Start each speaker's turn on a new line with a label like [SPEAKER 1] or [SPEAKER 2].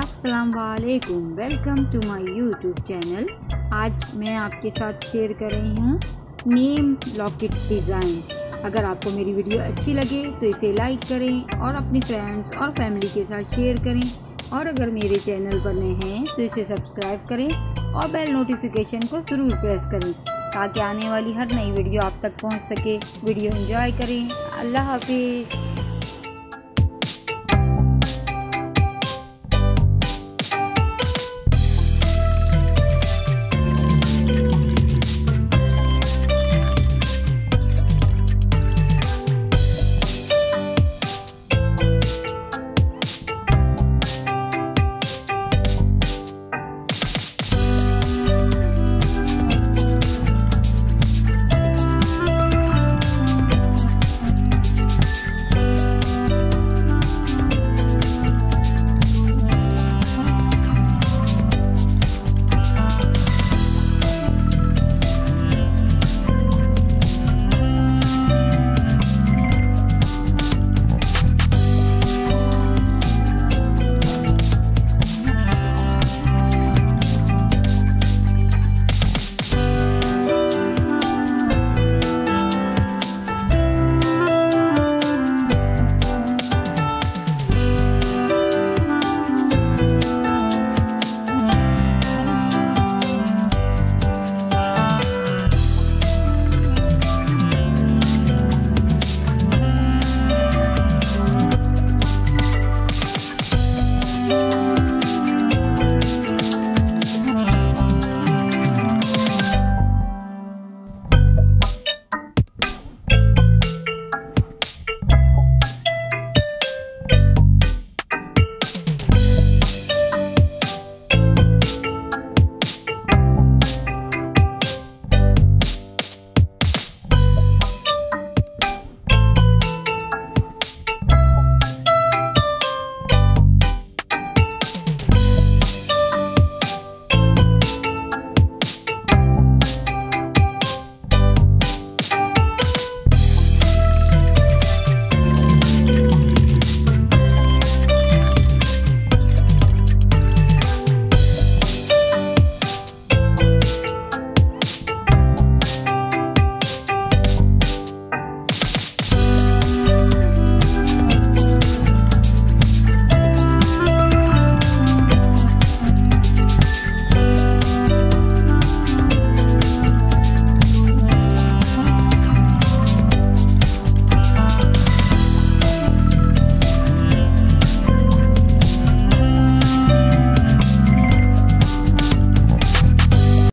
[SPEAKER 1] अस्सलाम वालेकुम welcome to my YouTube channel आज मैं आपके साथ शेयर कर रही हूँ नेम लॉकेट डिज़ाइन अगर आपको मेरी वीडियो अच्छी लगे तो इसे लाइक करें और अपने फ्रेंड्स और फैमिली के साथ शेयर करें. और अगर मेरे चैनल पर नए हैं तो इसे सब्सक्राइब करें और बेल नोटिफिकेशन को ज़रूर प्रेस करें, ताकि आने वाली हर नई वीडियो आप तक पहुँच सके. वीडियो इंजॉय करें. अल्लाह हाफिज़.